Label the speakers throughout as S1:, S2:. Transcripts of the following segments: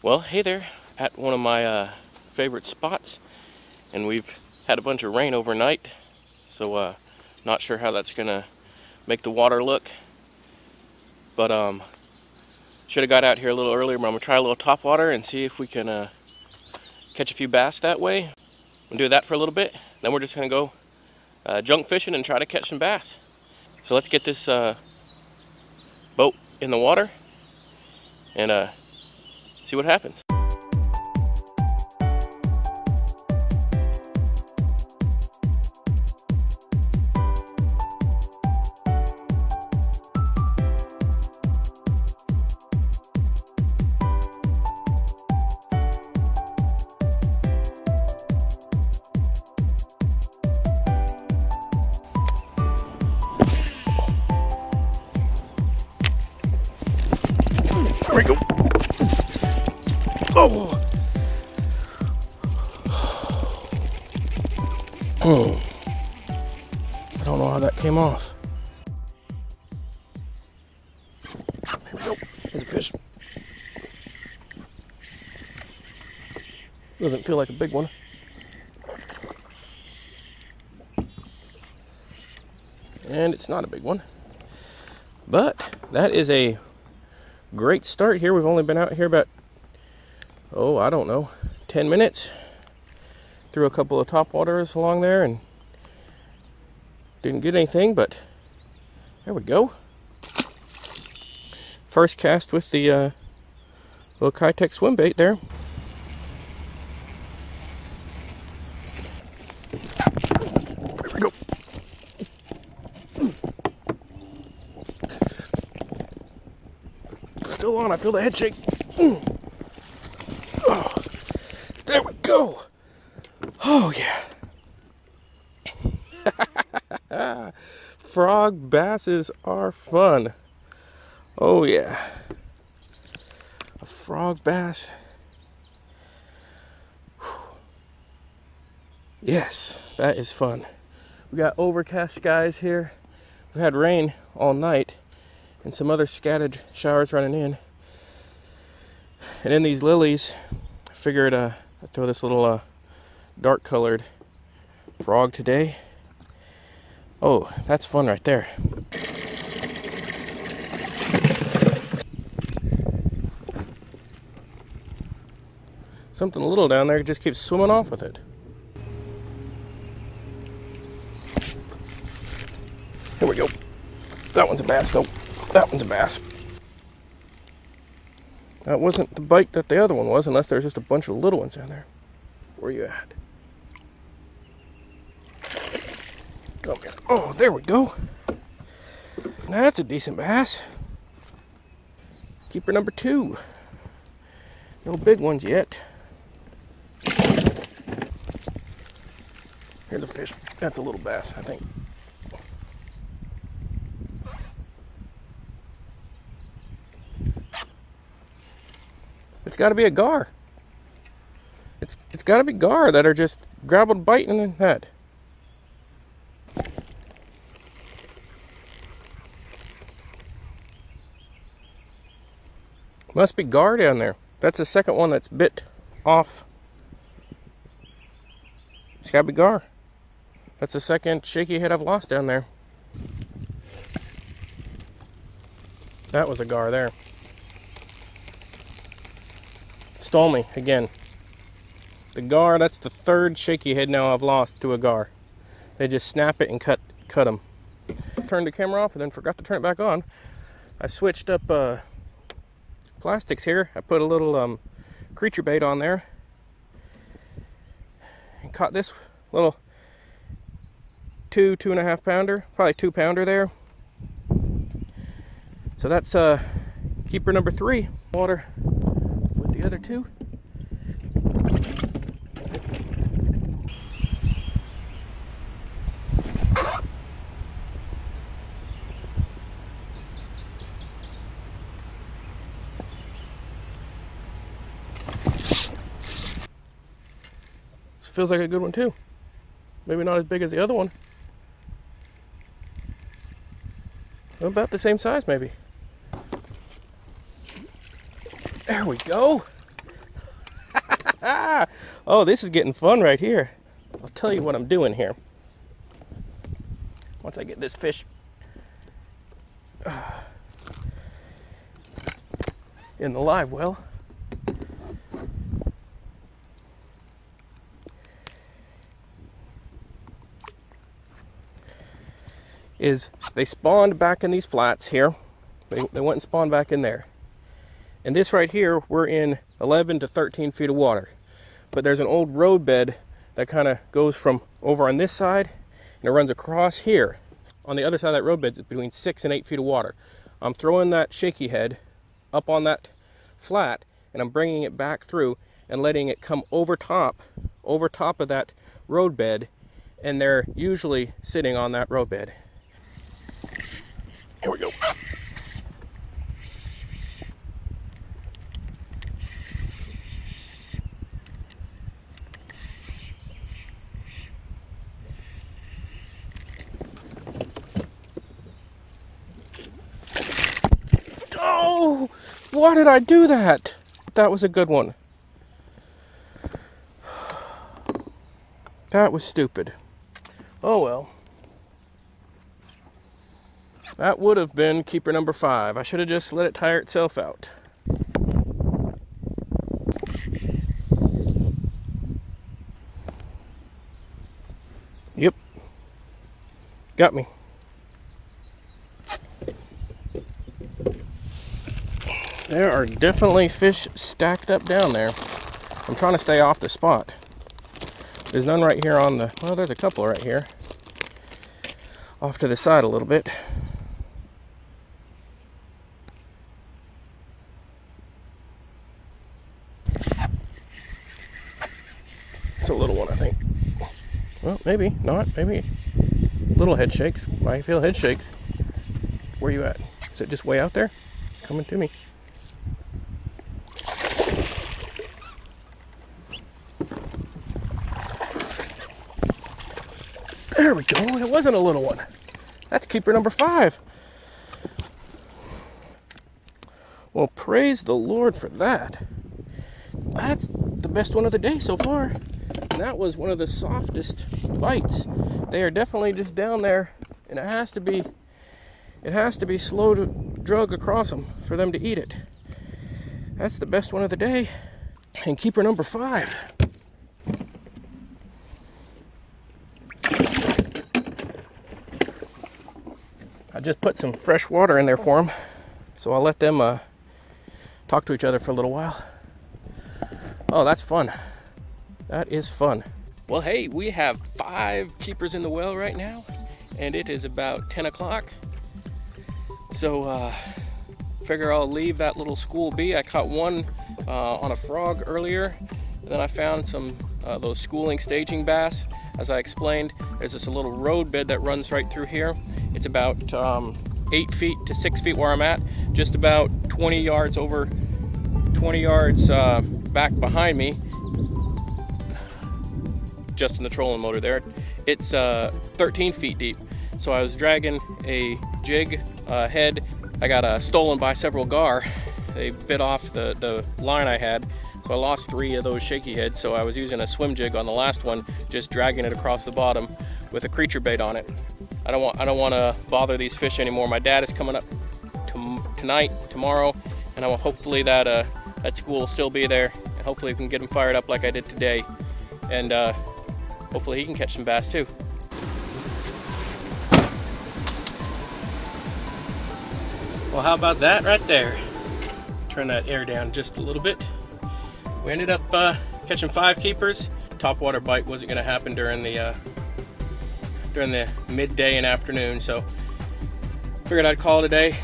S1: Well, hey there, at one of my uh, favorite spots, and we've had a bunch of rain overnight, so uh, not sure how that's gonna make the water look, but um, should have got out here a little earlier, but I'm gonna try a little top water and see if we can uh, catch a few bass that way. Gonna do that for a little bit, then we're just gonna go uh, junk fishing and try to catch some bass. So let's get this uh, boat in the water and uh, see what happens. Oh. I don't know how that came off. There we go. There's a fish. Doesn't feel like a big one. And it's not a big one. But that is a great start here. We've only been out here about, oh, I don't know, 10 minutes. Threw a couple of top waters along there and didn't get anything, but there we go. First cast with the uh, little Keitech swim bait there. There we go. Still on, I feel the head shake. Mm. Oh, there we go. Oh, yeah. Frog basses are fun. Oh, yeah. A frog bass. Yes, that is fun. We got overcast skies here. We've had rain all night and some other scattered showers running in. And in these lilies, I figured uh, I'd throw this little uh, dark colored frog today. Oh, that's fun right there. Something a little down there just keeps swimming off with it. Here we go. That one's a bass though. That one's a bass. That wasn't the bite that the other one was, unless there's just a bunch of little ones down there. Where you at? Oh, there we go. That's a decent bass. Keeper number two. No big ones yet. Here's a fish. That's a little bass, I think. It's got to be a gar. It's it's got to be gar that are just grabbing, biting in that. Must be gar down there. That's the second one that's bit off. It's got to be gar. That's the second shaky head I've lost down there. That was a gar there. Stole me again. The gar, that's the third shaky head now I've lost to a gar. They just snap it and cut cut them. Turned the camera off and then forgot to turn it back on. I switched up uh, plastics here. I put a little um, creature bait on there and caught this little two, two and a half pounder, probably two pounder there. So that's uh, keeper number three. Water with the other two. Feels like a good one too. Maybe not as big as the other one. About the same size, maybe. There we go. oh, this is getting fun right here. I'll tell you what I'm doing here. Once I get this fish in the live well. Is they spawned back in these flats here. They, they went and spawned back in there. And this right here, we're in 11 to 13 feet of water. But there's an old road bed that kind of goes from over on this side and it runs across here. On the other side of that road bed, it's between six and eight feet of water. I'm throwing that shaky head up on that flat and I'm bringing it back through and letting it come over top, over top of that road bed and they're usually sitting on that road bed. Here we go. Oh, why did I do that? That was a good one. That was stupid. Oh well. That would have been keeper number five. I should have just let it tire itself out. Yep. Got me. There are definitely fish stacked up down there. I'm trying to stay off the spot. There's none right here on the, well, there's a couple right here. Off to the side a little bit. It's a little one, I think. Well, maybe not. Maybe little head shakes. I feel head shakes. Where you at? Is it just way out there? Coming to me. There we go. It wasn't a little one. That's keeper number five. Well, praise the Lord for that. That's the best one of the day so far. And that was one of the softest bites. They are definitely just down there, and it has to be, it has to be slow to drug across them for them to eat it. That's the best one of the day. And keeper number five. I just put some fresh water in there for them, so I'll let them uh, talk to each other for a little while. Oh, that's fun. That is fun. Well, hey, we have five keepers in the well right now, and it is about 10 o'clock. So, uh, figure I'll leave that little school be. I caught one uh, on a frog earlier, and then I found some uh, those schooling staging bass. As I explained, there's this little road bed that runs right through here. It's about um, eight feet to six feet where I'm at, just about 20 yards over, 20 yards uh, back behind me just in the trolling motor there. It's uh, 13 feet deep. So I was dragging a jig uh, head. I got uh, stolen by several gar. They bit off the, the line I had. I lost three of those shaky heads. So I was using a swim jig on the last one, just dragging it across the bottom with a creature bait on it. I don't want I don't want to bother these fish anymore. My dad is coming up tonight, tomorrow, and I will hopefully that uh, that school will still be there, and hopefully we can get them fired up like I did today. And uh, Hopefully he can catch some bass too. Well, how about that right there? Turn that air down just a little bit. We ended up uh, catching five keepers. Topwater bite wasn't going to happen during the uh, during the midday and afternoon, so figured I'd call it a day.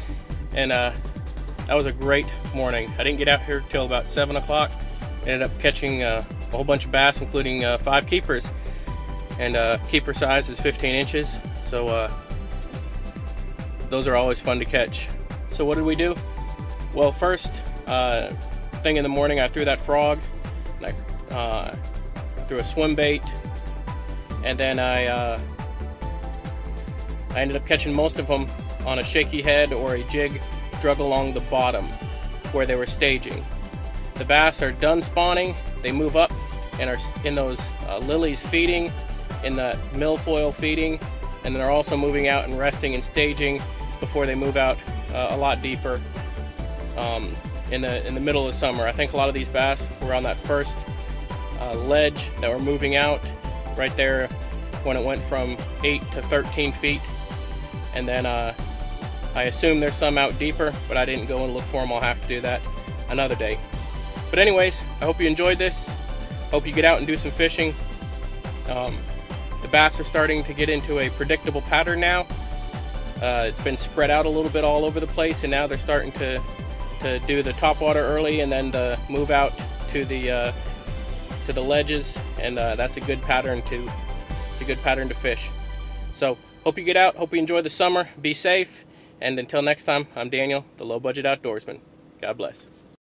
S1: And uh, that was a great morning. I didn't get out here till about seven o'clock. Ended up catching uh, a whole bunch of bass, including uh, five keepers and uh, keeper size is 15 inches so those are always fun to catch so what did we do well first uh, thing in the morning I threw that frog next uh, threw a swim bait and then I uh, I ended up catching most of them on a shaky head or a jig drug along the bottom where they were staging. The bass are done spawning they move up and are in those uh, lilies feeding, in the milfoil feeding, and they're also moving out and resting and staging before they move out uh, a lot deeper. Um, in the in the middle of summer. I think a lot of these bass were on that first uh, ledge that were moving out right there when it went from 8 to 13 feet. And then uh, I assume there's some out deeper but I didn't go and look for them I'll have to do that another day. But anyways I hope you enjoyed this. Hope you get out and do some fishing. Um, the bass are starting to get into a predictable pattern now. Uh, it's been spread out a little bit all over the place and now they're starting to to do the top water early and then to move out to the uh, to the ledges and uh, that's a good pattern to it's a good pattern to fish. So hope you get out hope you enjoy the summer be safe and until next time I'm Daniel the low budget outdoorsman. God bless